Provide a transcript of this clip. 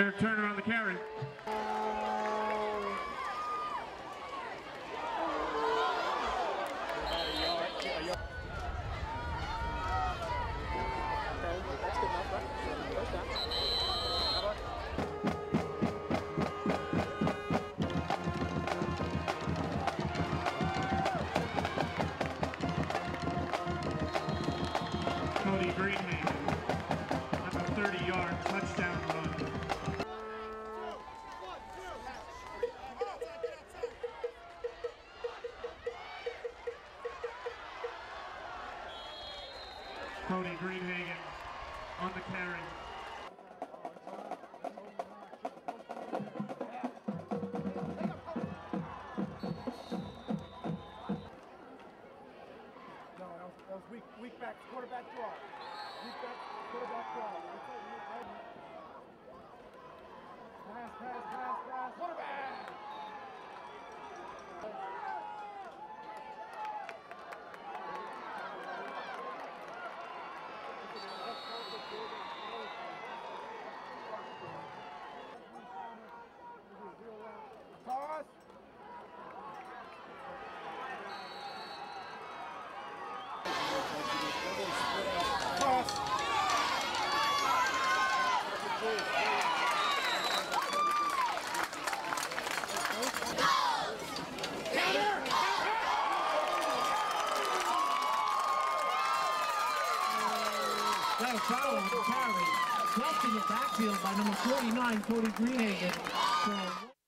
Eric Turner on the carry. Cody Greenhagen on a 30-yard touchdown run. Cody Greenhagen on the carry. That was, weak, weak back, quarterback draw. Weak back, quarterback draw. A foul on carry. Dropped in the backfield by number 49, Cody Greenhagen.